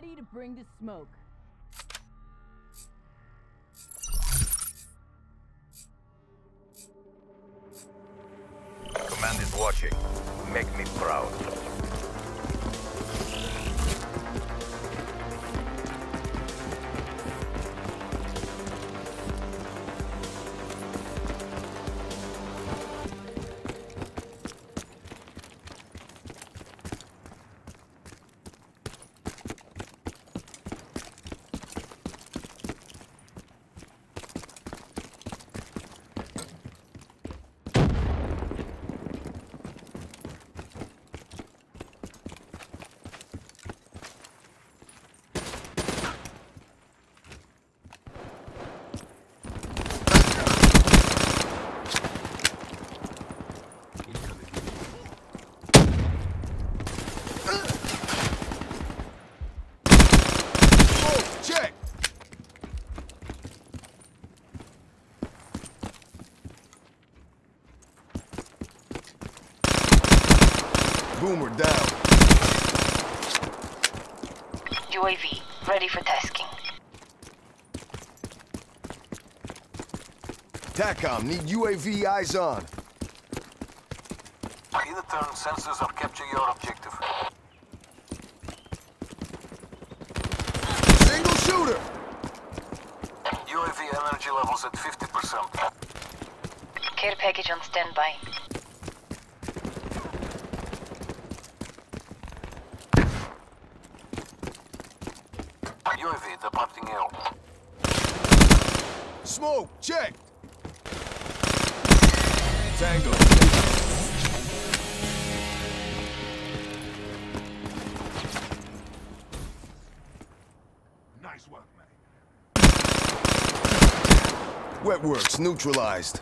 Ready to bring the smoke. Ready for tasking. TACOM, need UAV eyes on. In the turn, sensors are capturing your objective. Single shooter! UAV energy levels at 50%. Care package on standby. UAV departing AO. Smoke, check! Tango. Nice work, man. Wetworks neutralized.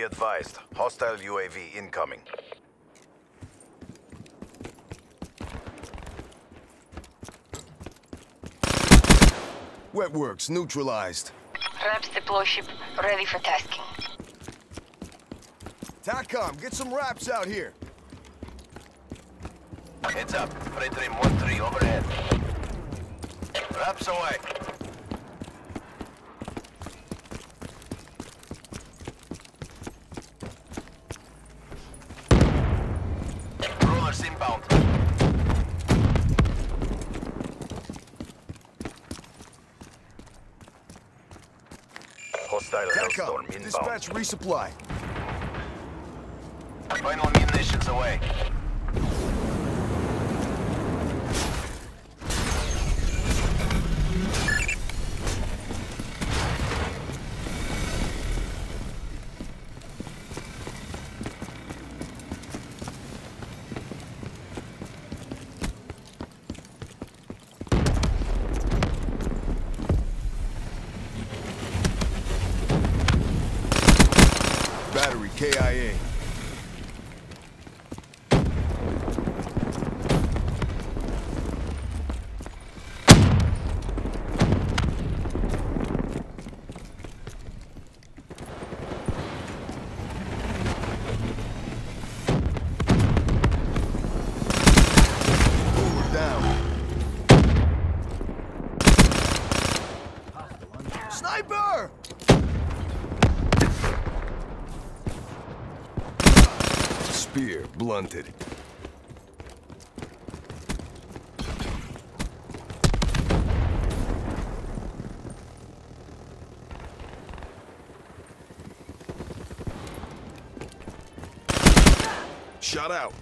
Be advised, hostile UAV incoming. Wetworks neutralized. Raps deploy ship, ready for tasking. TACOM, get some Raps out here. Heads up, freight train 1-3 overhead. Raps away. Hostile Hellstorm inbound. dispatch resupply. Final munitions away. Sniper! Spear blunted. Shot out.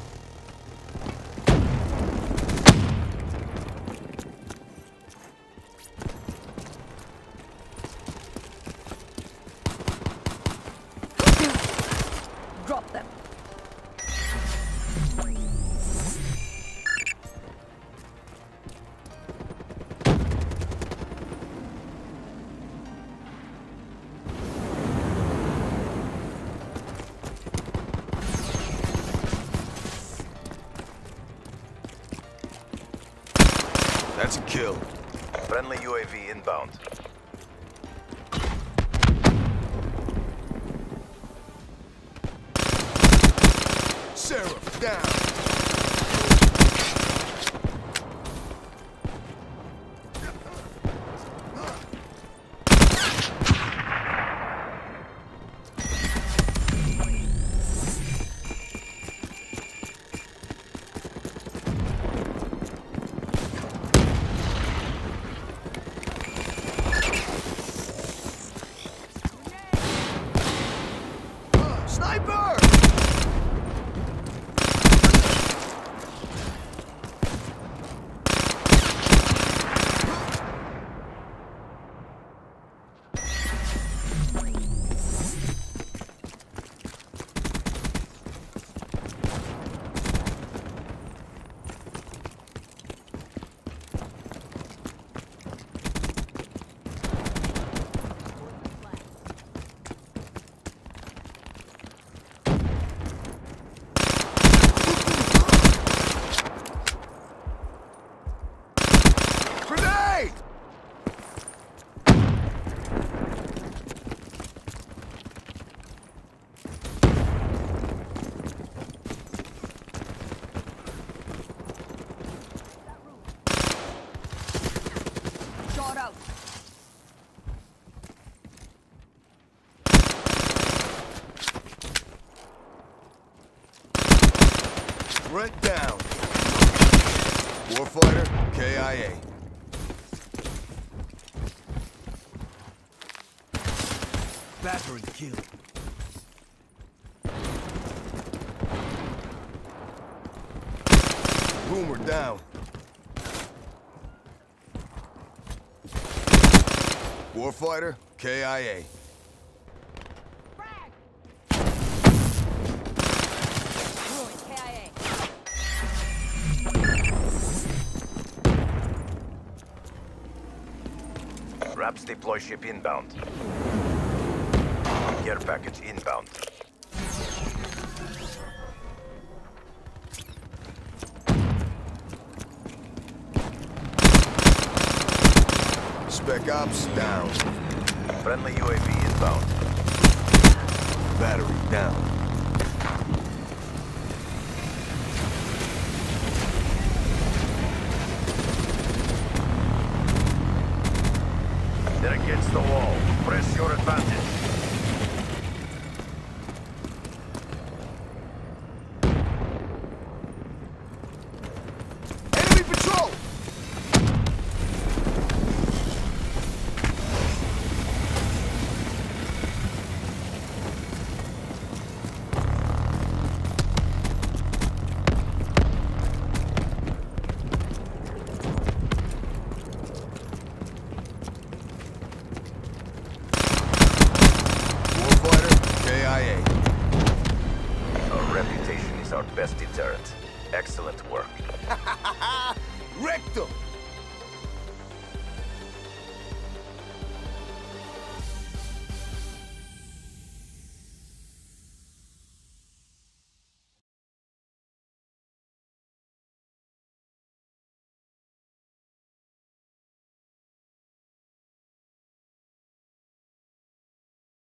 Kill. Friendly UAV inbound. Seraph, down. Sniper! Grenade! Shot out. Threat down. Warfighter, KIA. Battery kill. Boomer down. Warfighter, KIA. KIA. Raps deploy ship inbound. Care package inbound. Spec Ops down. Friendly UAV inbound. Battery down. They're against the wall. Press